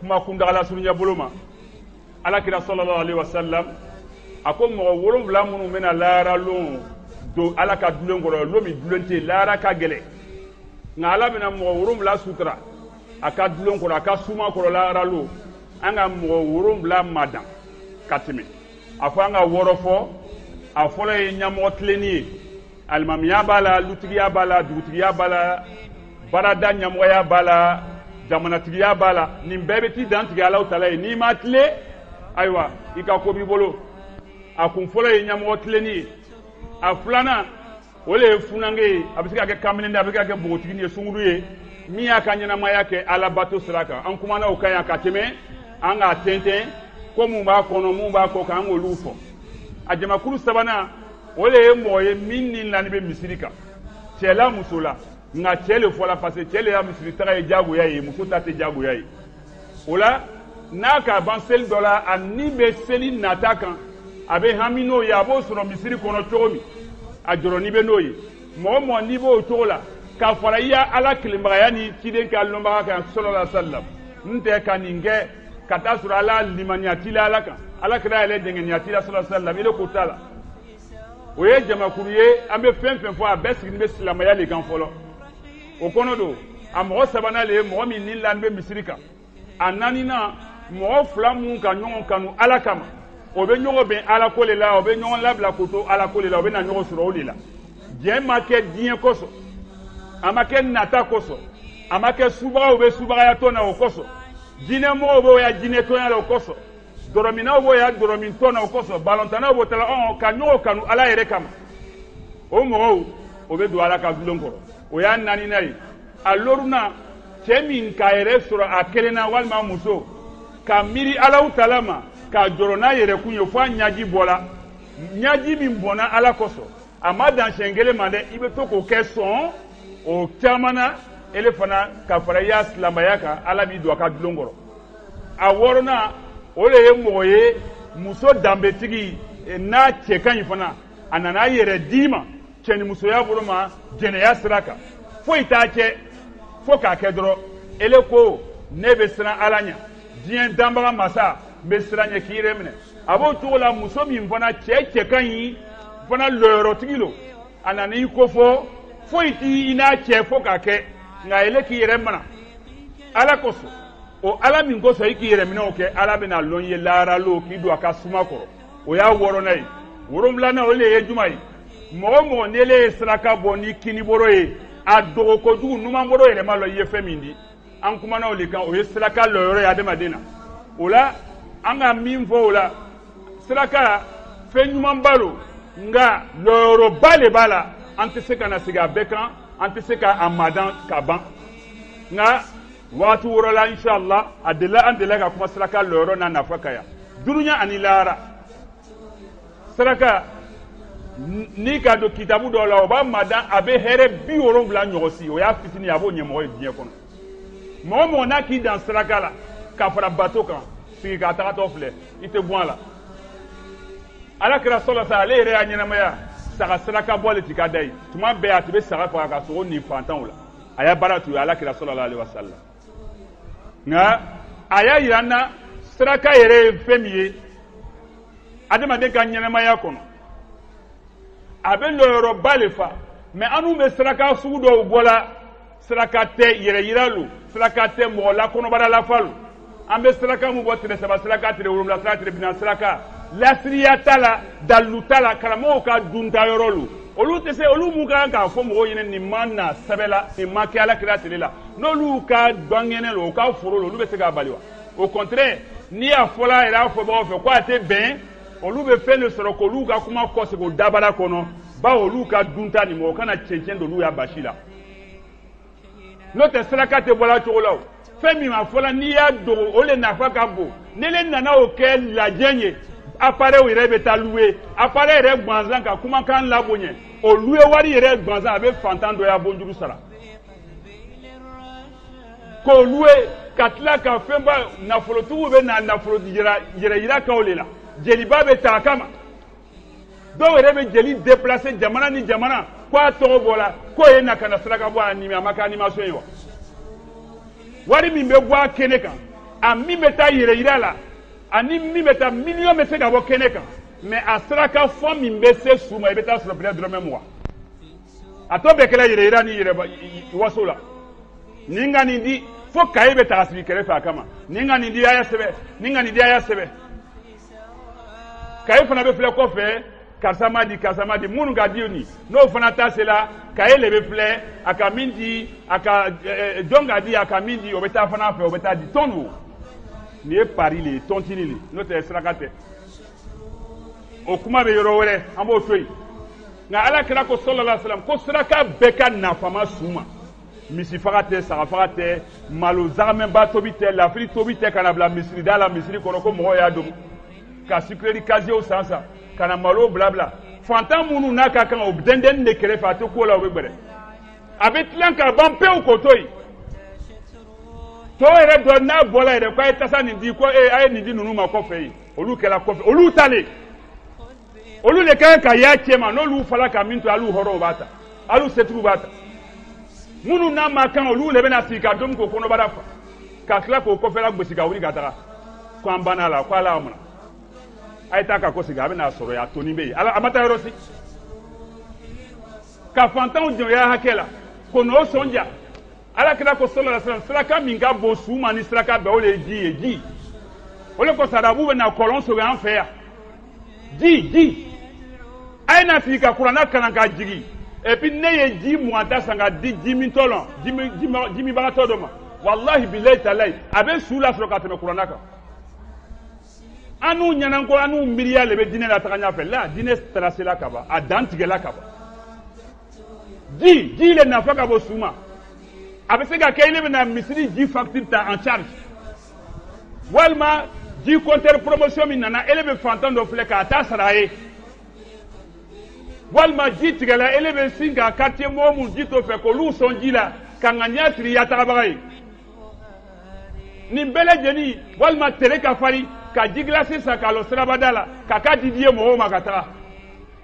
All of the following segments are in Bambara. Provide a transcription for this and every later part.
kuma kuntagala surunya bolo ma alakira sallallahu alaihi wasallam a ko mɔgɔ wolonwula minnu bɛna lahara lon don ala ka dulen kɔrɔ lon min dulen tɛ lahara ka gɛlɛ nka ala bɛna mɔgɔ wolonwula sutura a ka dulen kɔrɔ a ka suma kɔrɔ lahara lon an ka mɔgɔ wolonwula madan ka tɛmɛ a ko an ka wɔɔrɔ fɔ a fɔlɔ ye ɲɛmɔgɔ tilenni ye alimamiya b'a la lutigiya b'a la dugutigiya b'a la baarada ɲɛmɔgɔya b'a la jamanatigiya b'a la nin bɛɛ bɛ t'i dantigɛ alaw tala ye n'i ma tilen ayiwa i ka ko b'i bolo a kun fɔlɔ ye ɲɛmɔgɔ tilenni ye a filanan o le ye funange ye a bɛ se ka kɛ kaminɛni a bɛ se ka kɛ npogotigi ye sunguru ye min y'a ka ɲɛnamaya kɛ alabato sira kan an kumana o kan yan ka tɛmɛ an k'a tɛntɛn ko mun b'a kɔnɔ mun b'a kɔ kan an k'olu fɔ a jamakulu sabanan o le ye mɔgɔ ye min ni lani bɛ misiri kan cɛ la muso la nka cɛ le fɔla parce que cɛ le y'a misiri taga ye diyagoya ye muso ta tɛ diyagoya ye o la n'a ka ban seli dɔ la a ni bɛ seli nata kan a bɛ hami n'o ye a b'o sɔrɔ misiri kɔnɔ cogo min a jɔrɔ n'i bɛ n'o ye mɔgɔ mɔgɔ n'i b'o cogo la ka fara i y'a ala kelenbagaya ni ciden ka lɔnbaga kan sɔlɔla salam n tɛ ka nin kɛ ka taa sɔrɔ ala limaniya t'i la ala kan ala kira yɛrɛ dɛngɛniya t'i la sɔlɔla salam i de ko t'a la o ye jamakuru ye an bɛ fɛn fɛn fɔ a bɛɛ sigilen bɛ silamɛya de kan fɔlɔ o kɔnɔ don a mɔgɔ sabanan le ye mɔgɔ min ni lan bɛ misiri kan a naaninan mɔgɔ fila minnu ka ɲɔgɔn kanu ala kama o bɛ ɲɔgɔn bɛn ala ko le la o bɛ ɲɔgɔn labila k'o to ala ko le la o bɛ na ɲɔgɔn sɔrɔ o de la diɲɛ ma kɛ diɲɛ kosɔn a ma kɛ nata kosɔn a ma kɛ subagaw bɛ subagayatɔn na o kosɔn jinɛmɔgɔw bɛ o ya jinɛtɔnya la o kosɔn dɔrɔminnaw b'o ya dɔrɔmin tɔn na o kosɔn balɔntanaw b'o tala ɔn ka ɲɔgɔn kanu ala yɛrɛ kama o mɔgɔw o bɛ don ala ka bulon kɔrɔ o y'a naaninan ye a loruna cɛ min k'a yɛrɛ sɔrɔ a kelenna walima muso ka miiri alaw tala ma ka jɔrɔ n'a yɛrɛkun ye fo a ɲaji bɔla ɲaji min bɔnna ala kosɔn a ma dan siɲɛ kelen ma dɛ i bɛ to k'o kɛ sɔn o caman na ele fana ka fara i y'a silamaya kan ala b'i don a ka dulon kɔrɔ a wɔɔrɔnan o de ye mɔgɔ ye muso danbetigi eh, n'a cɛ ka ɲi fana a nana a yɛrɛ di ma cɛnimusoya bolo ma jɛnɛya sira kan foyi t'a cɛ fo k'a kɛ dɔrɔn ele ko ne bɛ siran ala ɲɛ diɲɛ danbaga masa n bɛ siran ɲɛ k'i yɛrɛ minɛ a b'o cogo la muso min fana cɛ cɛ ka ɲi fana lɔyɔrɔtigi don a nana i ko fɔ foyi t'i i n'a cɛ fo k'a kɛ nka ele k'i yɛrɛ mana ala kosɔn o ala min kosɔn i k'i yɛrɛminɛw kɛ ala bɛna lɔn ye laaralo k'i don a ka suma kɔrɔ o y'a wɔɔrɔnan ye wolonwulanan o le ye juma ye mɔgɔ mɔgɔ n'ele ye saraka bɔ ni kinibolo ye a dogo kojugu numanbolo yɛrɛ ma lɔ i ye fɛn min di an kumana o le kan o ye saraka lɔyɔrɔ ye adamaden na o la an ka min fɔ o la saraka fɛn ɲumanba lo nka lɔyɔrɔba le b'a la an tɛ se ka na sigi a bɛɛ kan an tɛ se ka a madan ka ban nka waati woro la inshallah a delila an delila ka kuma saraka lɔyɔrɔ n'a nafa ka yan dunuya ani lahara saraka n'i ka don kitabu dɔ la o b'a madan a bɛ hɛrɛ bi wolonwula ɲɔgɔn si o y'a fitini a b'o ɲɛmɔgɔ ye diɲɛ kɔnɔ mɔgɔ mɔgɔ n'a k'i dan saraka la ka fara bato kan sigi k'a tagatɔ filɛ i tɛ bɔ a la ala kira sɔlɔ sa ale yɛrɛ y'a ɲɛnamaya saga saraka bɔ le ti ka da ye tuma bɛɛ a tun bɛ saga faga ka sogo ni fantanw la a y'a baara tugu ala kira sɔlɔla ale wasala nka a y'a yira an na saraka yɛrɛ ye fɛn min ye adamaden ka ɲɛnɛmaya kɔnɔ a bɛ lɔyɔrɔba le fa mɛ an n'u bɛ saraka sugu dɔw bɔla saraka tɛ yɛrɛ yira lo saraka tɛ mɔgɔ lakɔnɔbara lafa lo an bɛ siraka min bɔ tile saba siraka tile wolonwula siraka tile bina siraka lasiriya t'a la dalilu t'a la karamɔgɔw ka dunta yɔrɔ lu olu tɛ se olu mun kan k'a fɔ mɔgɔw ɲɛna nin ma na sɛbɛ la nin ma kɛ ala kira tile la n'olu ka dɔnkɛnɛ lo u ka foro lo olu bɛ se k'a bali wa au contraire n'i y'a fɔla yɛrɛ a fɔbagaw fɛ ko a tɛ bɛn olu bɛ fɛn de sɔrɔ k'olu ka kuma kɔsegin o dabara kɔnɔ bawo olu ka dunta nin mɔgɔ kana cɛncɛn don olu y'a basi la n'o tɛ saraka tɛ bɔla cogo la o fɛn min ma fɔla n'i y'a dogo o le nafa ka bon ni le nana o kɛ lajɛ ye appareil yɛrɛ bɛ taa luwe appareil yɛrɛ gansan ka kumakan labonya o luwe wari yɛrɛ gansan a bɛ fantan dɔ y'a bonjuru sara k'o luwe ka tila ka fɛnba nafolotigiw bɛ na nafolo yɛrɛ yira kaw de la jeliba bɛ ta a kama dɔw yɛrɛ bɛ jeli deplase jamana ni jamana ko a tɔgɔ bɔ la k'o ye na ka na saraka bɔ a nimi a ma kɛ animation ye wa wari min bɛ bɔ a kɛnɛ kan a min bɛ taa yɛrɛ yira la ani min bɛ taa miliyɔn bɛ se ka bɔ kɛnɛ kan mɛ a saraka fɔ min bɛ se su ma i bɛ taa sɔrɔ bɛlɛ dɔrɔmɛ mugan a tɔ bɛɛ kɛra yɛrɛ yira ni yɛrɛ waso la nin ka nin di fo kaye bɛ ta ka sigi kɛrɛfɛ a kama nin ka nin di a y'a sɛbɛn nin ka nin di a y'a sɛbɛn kaye fana bɛ filɛ kɔfɛ karisa ma di karisa ma di minnu ka di ni n'o fana ta sera kaye le bɛ filɛ a ka min di a ka eh, eh, jɔn ka di a ka min di o bɛ taa fana fɛ o bɛ taa di tɔn don nin ye pari le ye tɔntini le n'o tɛ saraka tɛ o kuma bɛ yɔrɔ wɛrɛ an b'o to yen nka ala kira ko sɔlɔla salam ko saraka bɛɛ ka nafama su ma misi faga tɛ saga faga tɛ malo zagamɛba tobi tɛ lafiri tobi tɛ ka na bila misirida la misiri kɔnɔ ko mɔgɔw y'a dogo ka sikireri kaziyew san san ka na malo bila bila fantan minnu n'a ka kan o dɛndɛnni de kɛrɛfɛ a tɛ ko la o bɛ gbɛrɛ a bɛ tilan ka ban pewu k'o to yen tɔw yɛrɛ dɔ n'a bɔla yɛrɛ k'a ye tasa nin di ko ee a ye nin di ninnu ma kɔfɛ yen olu kɛra kɔfɛ olu talen olu le kan ka y'a cɛma n'olu fala ka min to alu hɔrɔnw b'a ta alu setigiw b'a ta minnu n'a ma kan olu le bɛna sigi ka domi k'o kɔnɔbara fa ka tila k'o kɔfɛla gosi ka wuli ka taga ko an banna a la ko ala y'a muna a ye taa ka ko sigi a bɛna sɔrɔ a toni bɛ yen a ma taa yɔrɔ si ka fantanw jɔnya hakɛ la ko n'o sɔn ja alakira ko sɔlɔ la sisan siraka min ka bon su ma ni siraka bɛɛ o de ye ji ye ji o de kosɔn arabu bɛ na kɔlɔn sogo an fɛ yan ji ji a ye na sigi ka kuranna kalan ka jigin epi ne ye ji mugan ta san ka di jimitɔ lɔ jimi jimi jimibagatɔ dɔ ma walahi bilayi talayi a bɛ su lasɔrɔ ka tɛmɛ kuranna kan an n'u ɲɛna ko an n'u miiriya de bɛ diinɛ la taga ɲɛfɛ la diinɛ taara sela ka ban a dan tigɛla ka ban ji ji le nafa ka bɔ su ma a bɛ se ka kɛ i ne bɛna misiri ji facture ta en charge walima ji compteur promotion min nana ele bɛ fantan dɔ filɛ k'a ta sara a ye walima ji tigɛla ele bɛ sin ka quartier mɔgɔ mun ji to fɛ k'olu sɔn ji la ka n ka ɲɛ siri yatagabaga ye nin bɛɛ lajɛlen walima tere ka fari ka ji gilasi san k'a lɔ sirabada la ka k'a di diye mɔgɔw ma ka taga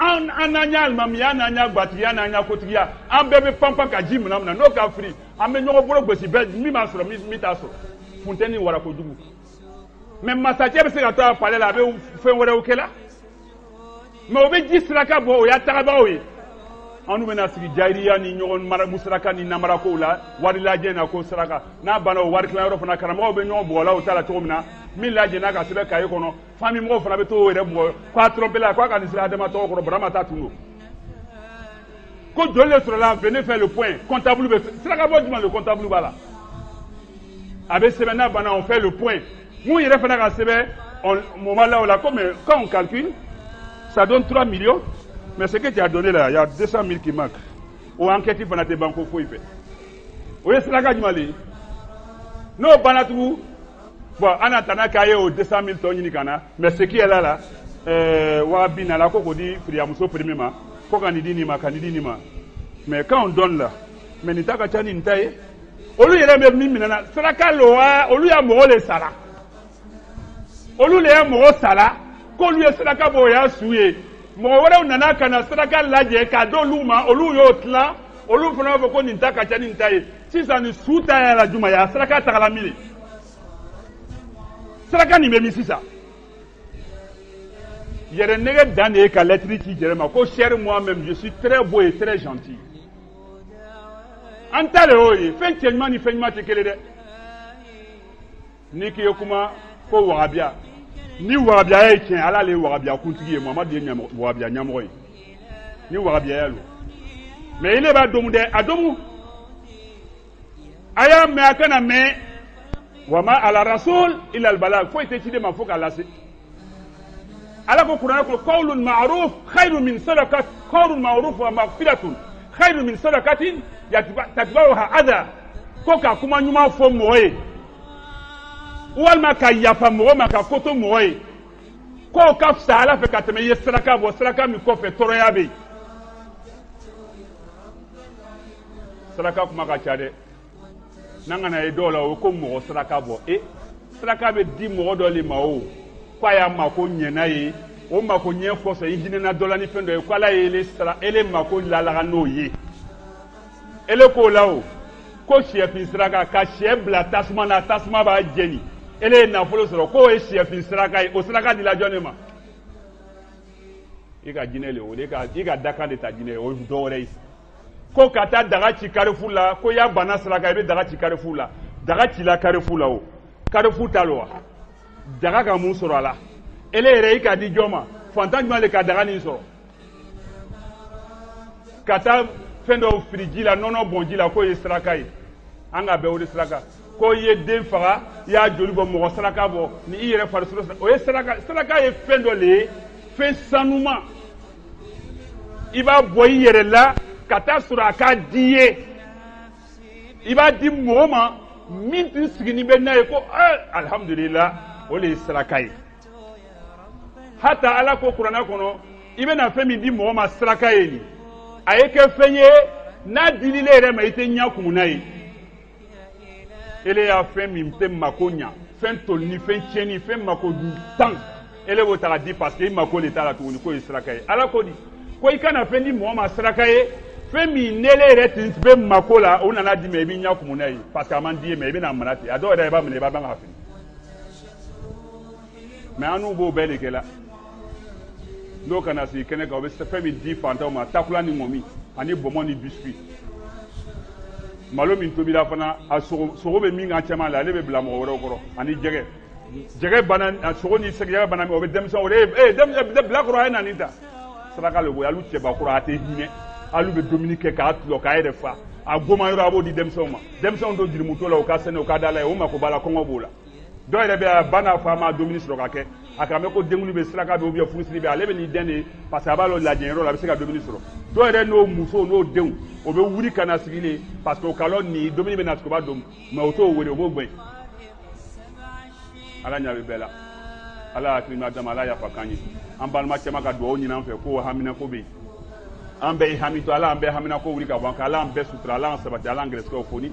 an an n'an y'a alimamiya n'an y'a gwatigiya n'an y'a kotigiya an bɛɛ bɛ panpan ka ji minɛ minɛ n'o ka firi an bɛ ɲɔgɔn bolo gosi bɛɛ min b'a sɔrɔ min t'a sɔrɔ funteni wara kojugu mɛ masakɛ bɛ se ka to a palɛ la a bɛ fɛn wɛrɛw kɛ la mɛ o bɛ ji siraka bɔ o y'a tagabaaw ye anw bɛna sigi jayiriya ni ɲɔgɔn maramu saraka ni namarakow la wari lajɛ na ko saraka n'a banna o wari tilayɔrɔ fana karamɔgɔw bɛ ɲɔgɔn bɔgɔlaw ta la cogo min na min lajɛna ka sɛbɛn kaye kɔnɔ fami mɔgɔw fana bɛ to yɛrɛ mɔgɔ k'a tɔrɔpela k'a ka nin sira adama tɔgɔ kɔrɔ barama t'a tun don ko joli de sɔrɔla fɛ ne fɛ le point comptable bɛ sirakabɔ jumɛn le comptable b'a la a bɛ sɛbɛn n'a banna on fait le point mun yɛrɛ fana ka sɛbɛn on moment là o la comme quand on calcule ça donne 3 millions mais ce que tu as donné là il y a 200 000 qui manquent o enquête fana tɛ ban ko foyi fɛ o ye siraka jumɛn le ye n'o banna tugun bon an na tana k'a ye o 200 000 tɔ ɲini ka na mais ce qui est là là euh, waa bi na la ko k'o di firiyamuso premier ma ko ka nin di nin ma ka nin di nin ma mais quand on donne là mais nin ta ka ca ni nin ta ye olu yɛrɛ bɛ min minɛna saraka lo wa olu y'a mɔgɔ le sara olu le y'a mɔgɔ sara k'olu ye saraka bɔ o y'a su ye mɔgɔ wɛrɛw nana ka na saraka lajɛ k'a d'olu ma olu y'o tila olu fana b'a fɔ ko nin ta ka ca ni nin ta ye sisan ni su ta y'a la juma ye a saraka tagala min ye saraka nin bɛ min sisan yɛrɛ nege dan de ye ka lɛtiri ci jɛrɛ ma ko cher moi même je suis très beau et très gentil an ta de y'o ye fɛn cɛ ɲuman ni fɛn ɲuman tɛ kelen dɛ n'i k'i ye kuma ko wagabiya ni wagabiya ye tiɲɛ ala le ye wagabiya kuntigi ye mamadu ye wagabiya ɲɛmɔgɔ ye ni wagabiya ya lo mɛ i ne b'a domu dɛ a domu a y'a mɛn a kana mɛn wa ma ala rasul ila albala foyi tɛ ciden ma fo k'a lase ala ko kuranɛ ko qawlun ma'ruf khairu min sadaqat qawlun ma'ruf wa maghfiratun khairu min sadaqatin yatba'uha adha ko ka kuma ɲuman fɔ mɔgɔ ye walima ka yafa mɔgɔ ma ka ko to mɔgɔ ye k'o ka fisa ala fɛ ka tɛmɛ i ye saraka bɔ saraka min kɔfɛ tɔɔrɔya bɛ yen saraka kuma ka ca dɛ n'an kana ye dɔw la o ye ko mɔgɔ saraka bɔ e saraka bɛ di mɔgɔ dɔ de ma o ko a y'a mako ɲɛna ye o mako ɲɛ kɔfɛ i hinɛna dɔ la ni fɛn dɔ ye ko ala ye ele sara ele mako lalaga n'o ye ele k'o la o ko siyɛfin saraka ka siyɛ bila tasuma na tasuma b'a jeni ele ye nafolo sɔrɔ k'o ye siyɛfin saraka ye o saraka dila jɔn de ma i ka jinɛ le o de ka i ka dakan de ta jinɛ ye o dɔ wɛrɛ ye ko ka taa daga ci karifu la ko y'a bana sira kan i bɛ daga ci karifu la daga cila karifu la o karifu ta lo wa daga ka mun sɔrɔ a la ele yɛrɛ i k'a di jɔn ma fantan jumɛn de ka daga nin sɔrɔ ka taa fɛn dɔw firi ji la nɔnɔ bɔn ji la k'o ye saraka ye an ka bɛɛ wele saraka ko i ye den faga i y'a joli bɔ mɔgɔ saraka bɔ ni i yɛrɛ farisolo o ye saraka saraka ye fɛn dɔ le ye fɛn sanuma i b'a bɔ i yɛrɛ la ka taa sɔrɔ a ka di ye i b'a di mɔgɔ ma min tun sigilen bɛ n'a ye ko eh, alihamudulila o de ye saraka ye hata ala ko kuranna kɔnɔ i bɛna fɛn min di mɔgɔ ma saraka ye nin a ye kɛ fɛn ye n'a dilile yɛrɛ ma i tɛ ɲɛ kumun n'a ye ele y'a fɛn min tɛ mako ɲa fɛn tolini fɛn tiɲɛni fɛn mako tan ele b'o ta ka di parce que i mako le t'a la tuguni k'o ye saraka ye ala ko di ko i kana fɛn di mɔgɔ ma saraka ye fɛn min n'ele yɛrɛ tun bɛ mako la o nana di ma i b'i ɲɛ kumun n'a ye parce que a man di ye mɛ i bɛna mara ten a dɔw yɛrɛ i b'a minɛ i b'a ban k'a fili mɛ an n'u b'o bɛɛ de kɛla n'o kana sigi kɛnɛ kan o bɛ fɛn min di fantanw ma takula ni mɔmi ani bɔmɔ ni biscuit malo min tobira fana a sogo sogo bɛ min kan cɛman la ale bɛ bila mɔgɔ wɛrɛw kɔrɔ ani jɛgɛ jɛgɛ bana a sogo ni sɛgɛjɛgɛ bana min o bɛ denmisɛnw o de ye ee denmisɛn bila kɔrɔ a ye na nin ta saraka le ko alu cɛbakɔrɔ a tɛ hinɛ alu bɛ dumuni kɛ k'a tulɔ k'a yɛrɛ fa a goma yɔrɔ a b'o di denmisɛnw ma denmisɛnw to jurumutɔ la u ka sɛnɛ u ka da la ye o mako b'a la kɔngɔ b'o la dɔw yɛrɛ bɛ a ba n'a fa ma dumuni sɔrɔ ka kɛ a kɛra mɛ ko denkundi bɛ siraka bɛ bɛ furusiri bɛ ale bɛ nin den de ye parce que a b'a dɔn lajɛyɔrɔ la a bɛ se ka dumuni sɔrɔ dɔw yɛrɛ n'o muso n'o denw o bɛ wuli ka na sigi de parce que o ka dɔn nin dumuni bɛ na sigi o b'a dɔn mɛ o t'o wele o b'o gɛn ala ɲa bɛ bɛɛ la ala hakilina dama ala yafa kan ye an balima cɛma ka dugawu ɲini an fɛ ko haminako bɛ yen an bɛɛ ye hami to ala an bɛɛ haminako wuli ka bɔ an kan ala an bɛɛ sutura ala an sabati ala an gɛrɛsɛgɛw foni